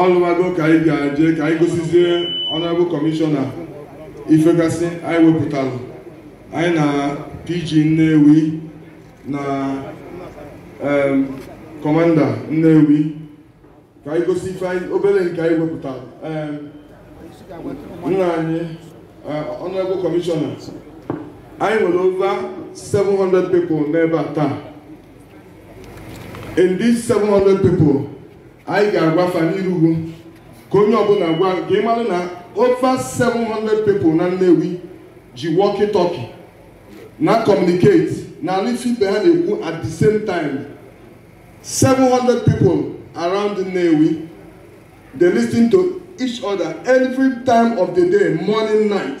ọlụmago ka anyị ga-eje ka anyị gosizie ọnụọgụ kọmishọna ifegasị anyị wepụtara anyị na pg nnewi na kọmanda nnewi ka anyị gosi obere nke anyị wepụtara nna anyị ọnụọgụ kọmishọna anyị nwere over 700 people n'ebe a taa in these 700 people anyị ga-agwafa n'irugo ka onye ọbụla gwa ka ị mara na over 700 people na Nnewi ji walkie talkie na communicate na ala ife ibe ha na-ekwu at the same time 700 people around Nnewi they listen to each other every time of the day morning night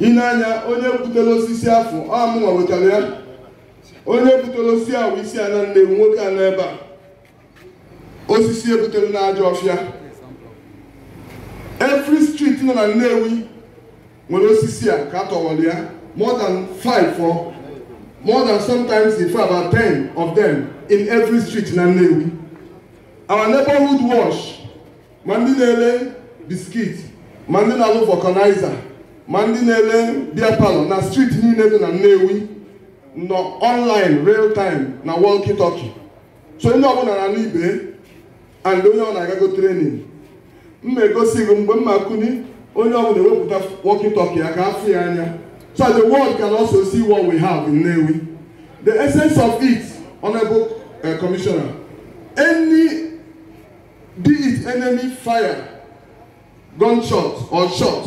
Ị na-anya onye butela osisi afọ ọ mụnwa nwetara ya. Onye butela osisi ahụ isi nne nwoke a ebe a. Osisi na e n'ajọ ọfịa. every street nọ na nnewi nwere osisi a ka atọwara ya more than five for more than sometimes if about ten of them in every street na nnewi our neighborhood watch ma ndị na-ele biskit ma ndị na-alụ vulcanizer ma ndị na-ele bia palọ na streeti niile dị na nnewi nọ online real time na walkie talkie so onye ọbụla na n'ibe and onye ọ na-agago training m na-egosi gị mgbe m makuni onye ọbụla ewepụta walkie talkie ya ka afụ ya anya so the world can also see what we have in Nnewi the essence of it honorable uh, commissioner any be it enemy fire gunshot or shot